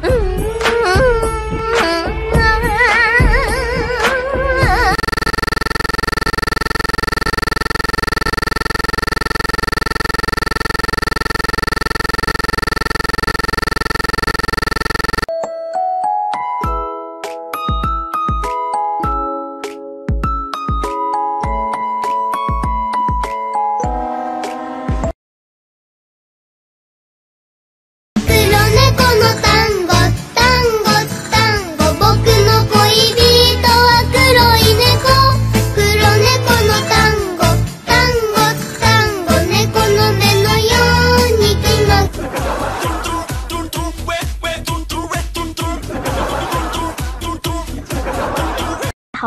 Mm-hmm.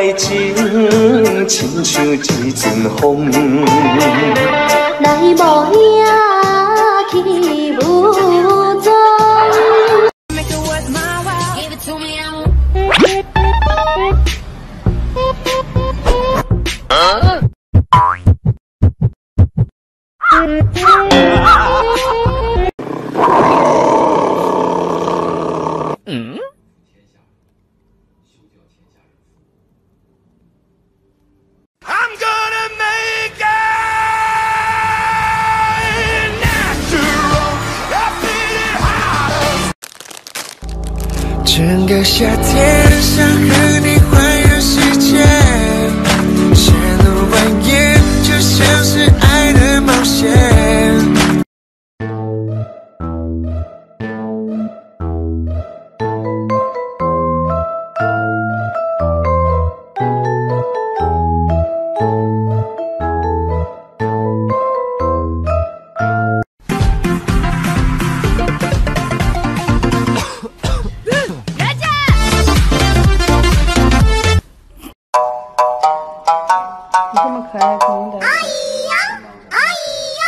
爱情亲像一阵风，来无影去无踪。整个夏天想和你环游世界，你这么可爱，肯定得。呀，呀。